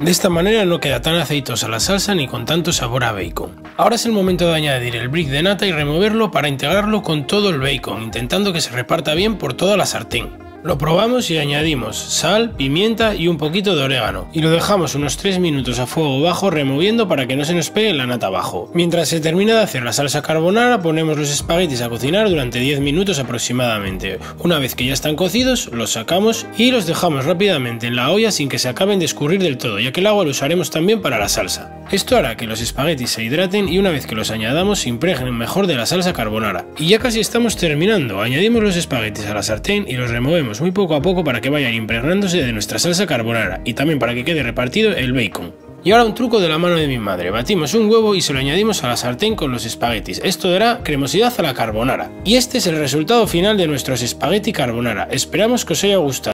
De esta manera no queda tan aceitosa la salsa ni con tanto sabor a bacon. Ahora es el momento de añadir el brick de nata y removerlo para integrarlo con todo el bacon, intentando que se reparta bien por toda la sartén. Lo probamos y añadimos sal, pimienta y un poquito de orégano y lo dejamos unos 3 minutos a fuego bajo removiendo para que no se nos pegue la nata abajo. Mientras se termina de hacer la salsa carbonara ponemos los espaguetis a cocinar durante 10 minutos aproximadamente. Una vez que ya están cocidos los sacamos y los dejamos rápidamente en la olla sin que se acaben de escurrir del todo ya que el agua lo usaremos también para la salsa. Esto hará que los espaguetis se hidraten y una vez que los añadamos se impregnen mejor de la salsa carbonara. Y ya casi estamos terminando, añadimos los espaguetis a la sartén y los removemos muy poco a poco para que vayan impregnándose de nuestra salsa carbonara y también para que quede repartido el bacon. Y ahora un truco de la mano de mi madre, batimos un huevo y se lo añadimos a la sartén con los espaguetis, esto dará cremosidad a la carbonara. Y este es el resultado final de nuestros espagueti carbonara, esperamos que os haya gustado.